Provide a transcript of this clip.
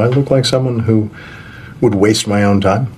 Do I look like someone who would waste my own time?